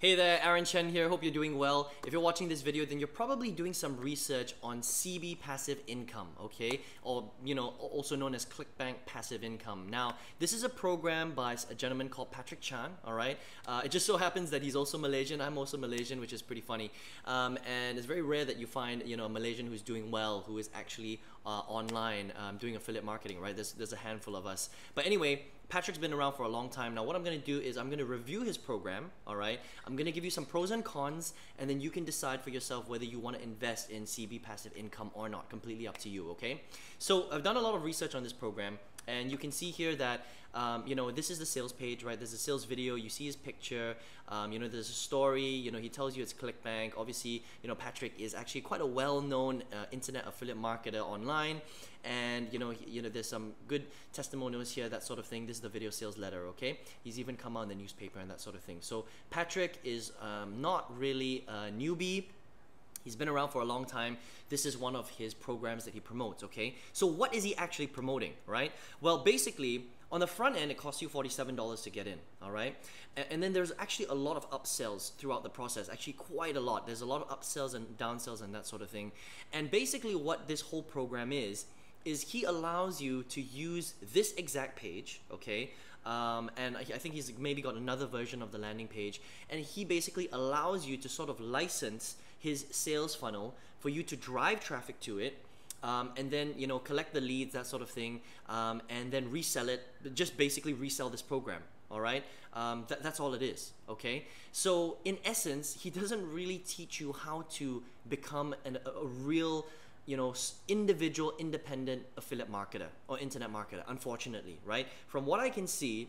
Hey there, Aaron Chen here. Hope you're doing well. If you're watching this video, then you're probably doing some research on CB passive income, okay? Or, you know, also known as ClickBank passive income. Now, this is a program by a gentleman called Patrick Chan, all right? Uh, it just so happens that he's also Malaysian. I'm also Malaysian, which is pretty funny. Um, and it's very rare that you find, you know, a Malaysian who's doing well, who is actually uh, online um, doing affiliate marketing, right? There's, there's a handful of us. But anyway, Patrick's been around for a long time now. What I'm to do is I'm to review his program, all right? I'm to give you some pros and cons, and then you can decide for yourself whether you want to invest in CB passive income or not. Completely up to you, okay? So I've done a lot of research on this program, and you can see here that um, you know this is the sales page right? There's a sales video. You see his picture. Um, you know there's a story. You know he tells you it's clickbank. Obviously you know patrick is actually quite a well-known uh, internet affiliate marketer online. And you know he, you know there's some good testimonials here that sort of thing. This is the video sales letter okay? He's even come out in the newspaper and that sort of thing. So patrick is um, not really a newbie He's been around for a long time. This is one of his programs that he promotes, okay? So what is he actually promoting, right? Well, basically, on the front end, it costs you $47 to get in, all right? And, then there's actually a lot of upsells throughout the process, actually quite a lot. There's a lot of upsells and downsells and that sort of thing. And basically what this whole program is, is he allows you to use this exact page, okay? Um, and I, I think he's maybe got another version of the landing page. And he basically allows you to sort of license his sales funnel for you to drive traffic to it um, and then you know collect the leads that sort of thing um, and then resell it just basically resell this program all right? Um, th- that's all it is okay? So in essence he doesn't really teach you how to become an, a, a real you know individual independent affiliate marketer or internet marketer unfortunately right? From what i can see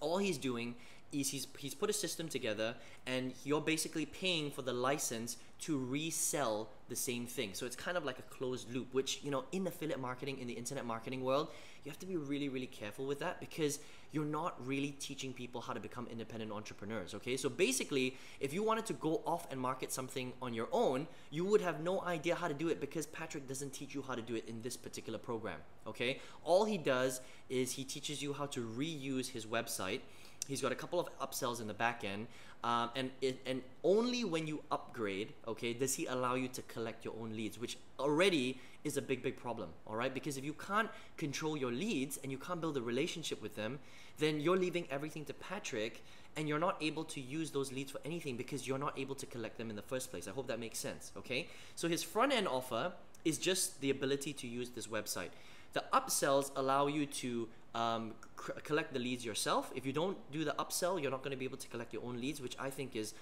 all he's doing is he's, he's put a system together and you're basically paying for the license to resell the same thing. So it's kind of like a closed loop, which, you know, in affiliate marketing, in the internet marketing world, you have to be really, really careful with that because you're not really teaching people how to become independent entrepreneurs, okay? So basically, if you wanted to go off and market something on your own, you would have no idea how to do it because Patrick doesn't teach you how to do it in this particular program, okay? All he does is he teaches you how to reuse his website He's got a couple of upsells in the back end, um, and it, and only when you upgrade, okay, does he allow you to collect your own leads, which already is a big big problem, all right? Because if you can't control your leads and you can't build a relationship with them, then you're leaving everything to Patrick, and you're not able to use those leads for anything because you're not able to collect them in the first place. I hope that makes sense, okay? So his front end offer is just the ability to use this website. The upsells allow you to um, collect the leads yourself. If you don't do the upsell, you're not going to be able to collect your own leads, which I think is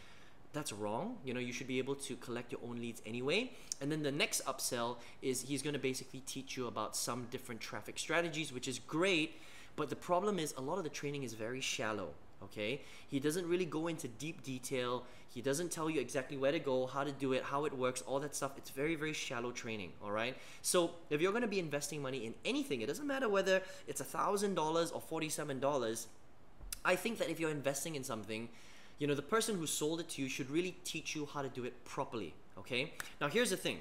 that's wrong. You know, you should be able to collect your own leads anyway. And then the next upsell is he's going to basically teach you about some different traffic strategies, which is great. But the problem is a lot of the training is very shallow okay? He doesn't really go into deep detail. He doesn't tell you exactly where to go, how to do it, how it works, all that stuff. It's very, very shallow training, all right? So if you're going to be investing money in anything, it doesn't matter whether it's a $1,000 or $47, I think that if you're investing in something, you know, the person who sold it to you should really teach you how to do it properly, okay? Now here's the thing.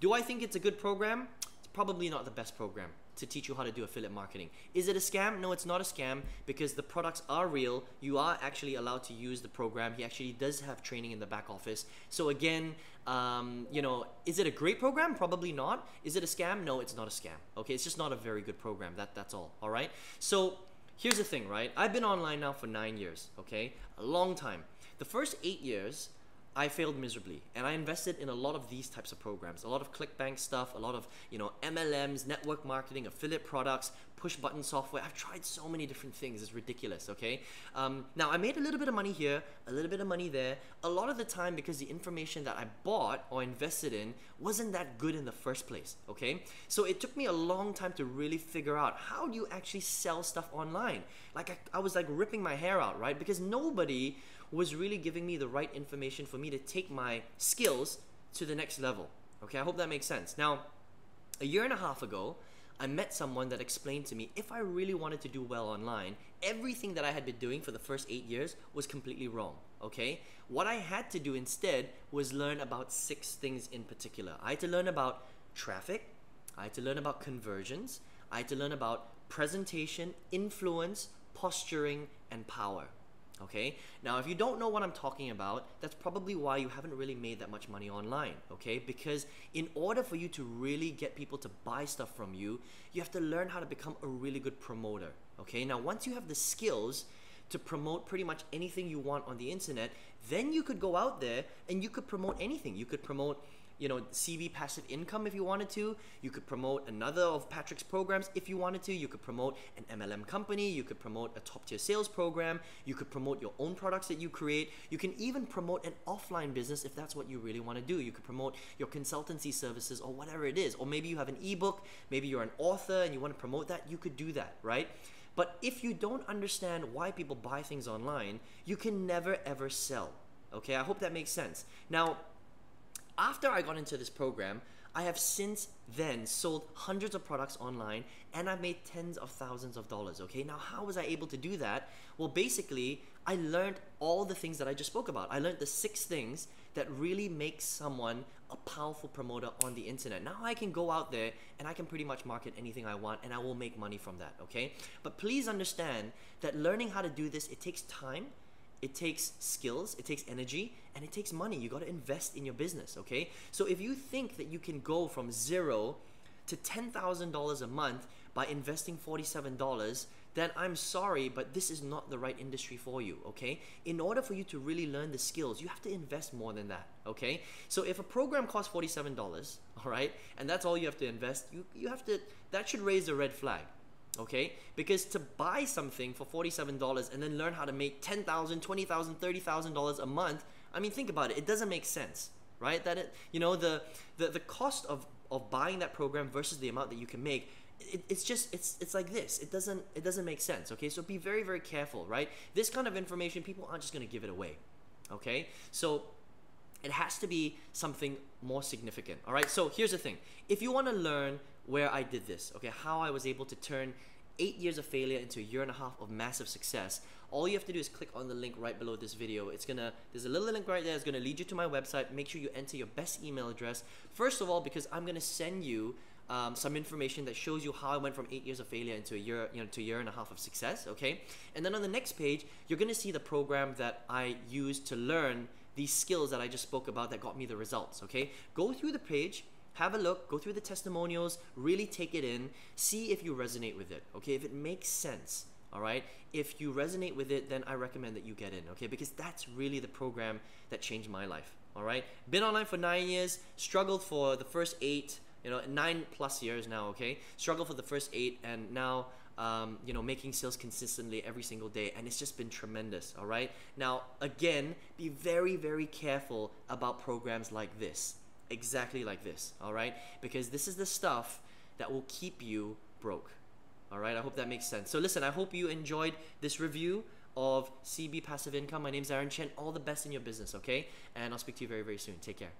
Do I think it's a good program? It's probably not the best program to teach you how to do affiliate marketing. Is it a scam? No, it's not a scam because the products are real. You are actually allowed to use the program. He actually does have training in the back office. So again, um, you know, is it a great program? Probably not. Is it a scam? No, it's not a scam. Okay, it's just not a very good program. That that's all. All right. So here's the thing, right? I've been online now for nine years. Okay, a long time. The first eight years, I failed miserably and I invested in a lot of these types of programs, a lot of ClickBank stuff, a lot of, you know, MLMs, network marketing, affiliate products, push button software. I've tried so many different things. It's ridiculous, okay? Um, now, I made a little bit of money here, a little bit of money there, a lot of the time because the information that I bought or invested in wasn't that good in the first place, okay? So it took me a long time to really figure out how do you actually sell stuff online? Like, I, I was like ripping my hair out, right? Because nobody was really giving me the right information for me to take my skills to the next level. Okay, I hope that makes sense. Now, a year and a half ago, I met someone that explained to me if I really wanted to do well online, everything that I had been doing for the first eight years was completely wrong. Okay? What I had to do instead was learn about six things in particular. I had to learn about traffic, I had to learn about conversions, I had to learn about presentation, influence, posturing, and power. Okay, now if you don't know what I'm talking about, that's probably why you haven't really made that much money online. Okay, because in order for you to really get people to buy stuff from you, you have to learn how to become a really good promoter. Okay, now once you have the skills, to promote pretty much anything you want on the internet, then you could go out there and you could promote anything. You could promote you know, CB passive income if you wanted to. You could promote another of Patrick's programs if you wanted to. You could promote an MLM company. You could promote a top tier sales program. You could promote your own products that you create. You can even promote an offline business if that's what you really want to do. You could promote your consultancy services or whatever it is. Or maybe you have an ebook, maybe you're an author and you want to promote that. You could do that, right? But if you don't understand why people buy things online, you can never ever sell. Okay, I hope that makes sense. Now, after I got into this program, I have since then sold hundreds of products online and I've made tens of thousands of dollars. Okay, now how was I able to do that? Well, basically, I learned all the things that I just spoke about. I learned the six things that really make someone a powerful promoter on the internet. Now I can go out there and I can pretty much market anything I want and I will make money from that, okay? But please understand that learning how to do this, it takes time it takes skills, it takes energy, and it takes money. You got to invest in your business, okay? So if you think that you can go from zero to $10,000 a month by investing $47, then I'm sorry, but this is not the right industry for you, okay? In order for you to really learn the skills, you have to invest more than that, okay? So if a program costs $47, all right, and that's all you have to invest, you, you have to, that should raise a red flag, okay? Because to buy something for $47 and then learn how to make $10,000, $20,000, $30,000 a month, I mean, think about it. It doesn't make sense, right? That it, you know, the, the, the cost of, of buying that program versus the amount that you can make, it, it's just, it's, it's like this. It doesn't, it doesn't make sense, okay? So be very, very careful, right? This kind of information, people aren't just going to give it away, okay? So it has to be something more significant. All right. So here's the thing: if you want to learn where I did this, okay, how I was able to turn eight years of failure into a year and a half of massive success, all you have to do is click on the link right below this video. It's gonna, there's a little link right there. It's gonna lead you to my website. Make sure you enter your best email address. First of all, because I'm gonna send you um, some information that shows you how I went from eight years of failure into a year, you know, to a year and a half of success. Okay, and then on the next page, you're gonna see the program that I used to learn these skills that I just spoke about that got me the results. Okay, go through the page have a look, go through the testimonials, really take it in, see if you resonate with it, okay? If it makes sense, all right? If you resonate with it, then I recommend that you get in, okay? Because that's really the program that changed my life, all right? Been online for nine years, struggled for the first eight, you know, nine plus years now, okay? Struggled for the first eight, and now, um, you know, making sales consistently every single day, and it's just been tremendous, all right? Now, again, be very, very careful about programs like this exactly like this, all right? Because this is the stuff that will keep you broke. All right, I hope that makes sense. So listen, I hope you enjoyed this review of CB Passive Income. My name is Aaron Chen. All the best in your business, okay? And I'll speak to you very, very soon. Take care.